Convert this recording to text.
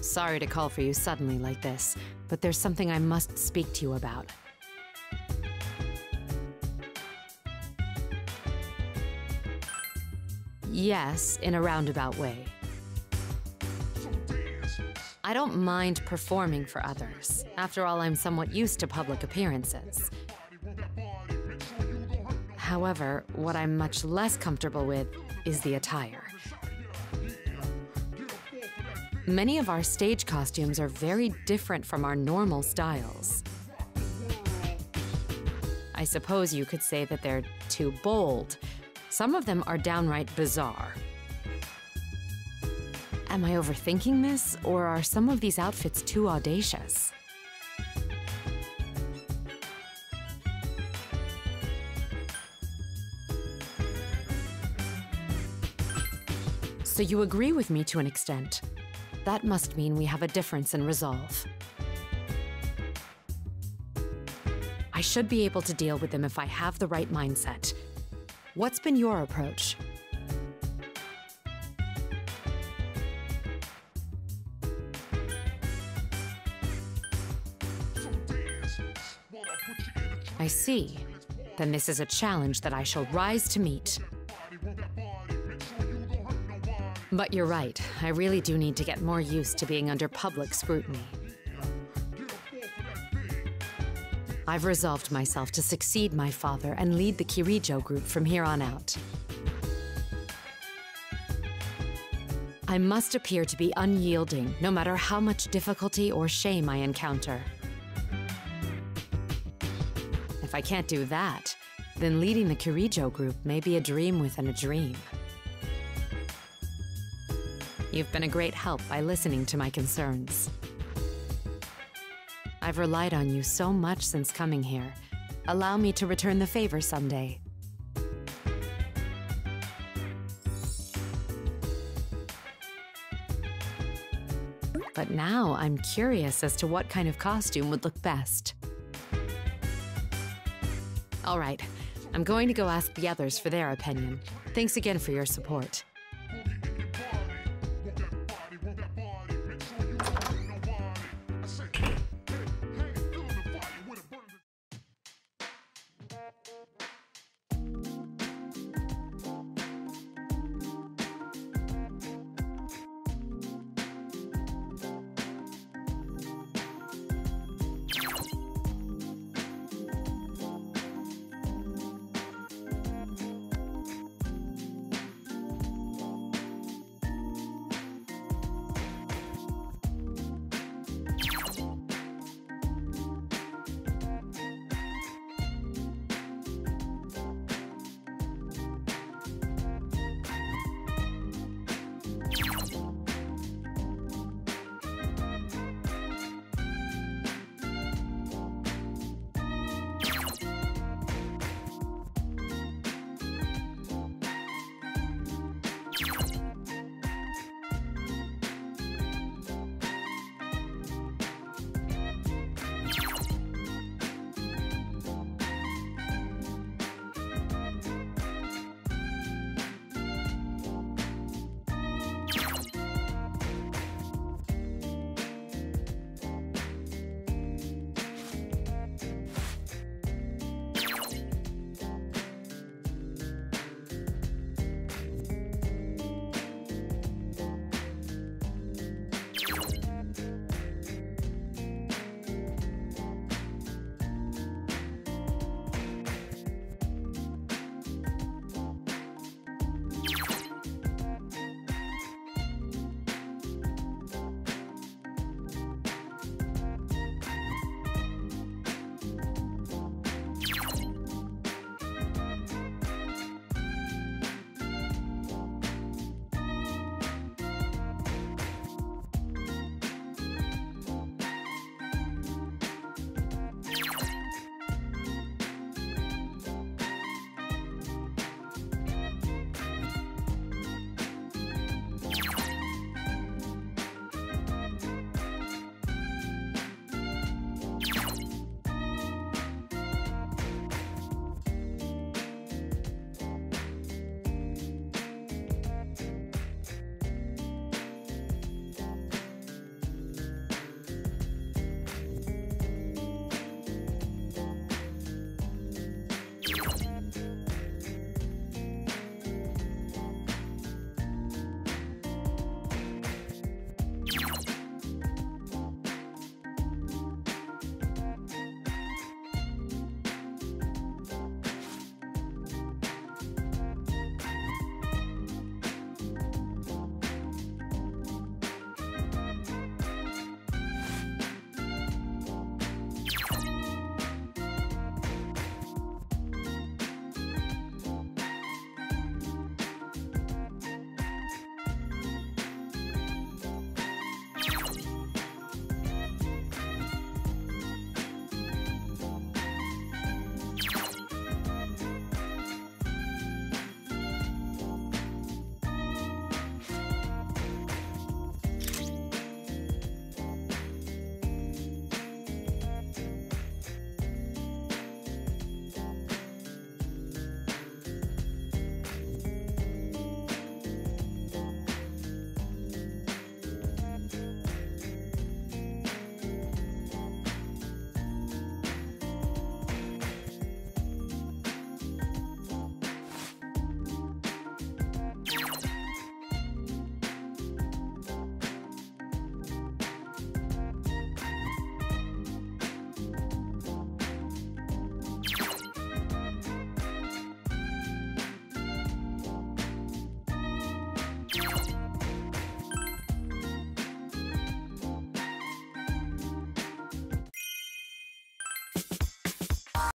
Sorry to call for you suddenly like this, but there's something I must speak to you about. Yes, in a roundabout way. I don't mind performing for others. After all, I'm somewhat used to public appearances. However, what I'm much less comfortable with is the attire. Many of our stage costumes are very different from our normal styles. I suppose you could say that they're too bold. Some of them are downright bizarre. Am I overthinking this, or are some of these outfits too audacious? So you agree with me to an extent. That must mean we have a difference in resolve. I should be able to deal with them if I have the right mindset. What's been your approach? I see. Then this is a challenge that I shall rise to meet. But you're right, I really do need to get more used to being under public scrutiny. I've resolved myself to succeed my father and lead the Kirijo group from here on out. I must appear to be unyielding, no matter how much difficulty or shame I encounter. If I can't do that, then leading the Kirijo group may be a dream within a dream. You've been a great help by listening to my concerns. I've relied on you so much since coming here. Allow me to return the favor someday. But now I'm curious as to what kind of costume would look best. All right, I'm going to go ask the others for their opinion. Thanks again for your support.